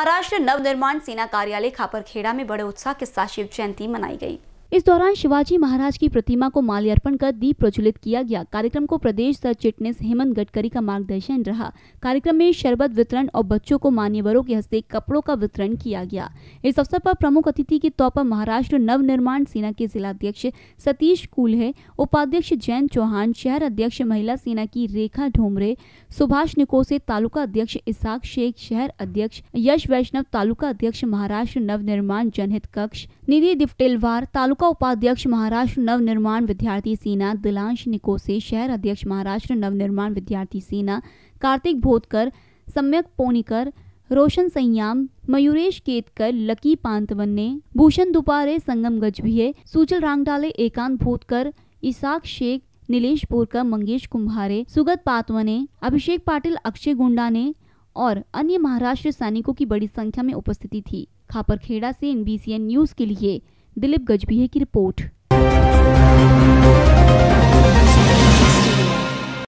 महाराष्ट्र नवनिर्माण सेना कार्यालय खापरखेड़ा में बड़े उत्साह के साथ शिव जयंती मनाई गई। इस दौरान शिवाजी महाराज की प्रतिमा को माल्यार्पण कर दीप प्रज्वलित किया गया। कार्यक्रम को प्रदेश सर चिटनेस हेमंत गडकरी का मार्गदर्शन रहा। कार्यक्रम में शरबत वितरण और बच्चों को मान्यवरों के हस्ते कपड़ों का वितरण किया गया। इस अवसर पर प्रमुख अतिथि के तौर पर महाराष्ट्र नव निर्माण सेना के जिलाध्यक्ष सतीश कूल्हे, उपाध्यक्ष जैन चौहान, शहर अध्यक्ष महिला सेना की रेखा ढोमरे, सुभाष निकोसे तालुका अध्यक्ष इसाक शेख, शहर अध्यक्ष यश वैष्णव तालुका अध्यक्ष महाराष्ट्र नव निर्माण जनहित कक्ष, निधि दिफ्टेलवार तालुका तालुका उपाध्यक्ष महाराष्ट्र नव निर्माण विद्यार्थी सेना दिलांश निकोसे, शहर अध्यक्ष महाराष्ट्र नव निर्माण विद्यार्थी सेना कार्तिक भोतकर, सम्यक पोनीकर, रोशन संयाम, मयूरेश केतकर, लकी पांतवन्ने, भूषण दुपारे, संगम गजभिये सुजल रांगडाले, एकांत भोतकर, इसाक शेख, नीलेश बोरकर, मंगेश कुंभारे, सुगत पातवने, अभिषेक पाटिल, अक्षय गुंडाने और अन्य महाराष्ट्र सैनिकों की बड़ी संख्या में उपस्थिति थी। खापरखेड़ा से एनबीसीएन न्यूज़ के लिए दिलीप गजबीहे की रिपोर्ट।